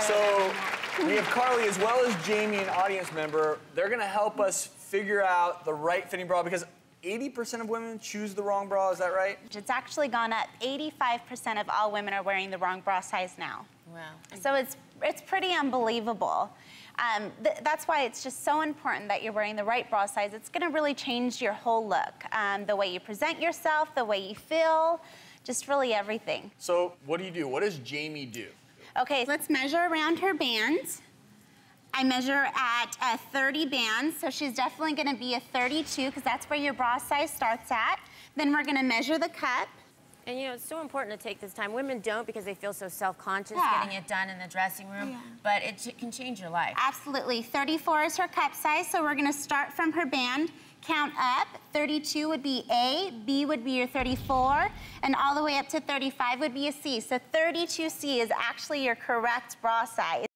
So we have Carly as well as Jamie, an audience member. They're gonna help us figure out the right fitting bra because 80% of women choose the wrong bra, is that right? It's actually gone up. 85% of all women are wearing the wrong bra size now. Wow. So it's, it's pretty unbelievable. Um, th- that's why it's just so important that you're wearing the right bra size. It's gonna really change your whole look. Um, the way you present yourself, the way you feel, just really everything. So what do you do? What does Jamie do? Okay, let's measure around her bands. I measure at uh, 30 bands, so she's definitely gonna be a 32 because that's where your bra size starts at. Then we're gonna measure the cup. And you know, it's so important to take this time. Women don't because they feel so self-conscious Yeah. getting it done in the dressing room, Yeah. but it ch- can change your life. Absolutely, 34 is her cup size, so we're gonna start from her band, count up. 32 would be A, B would be your 34, and all the way up to 35 would be a C. So 32C is actually your correct bra size.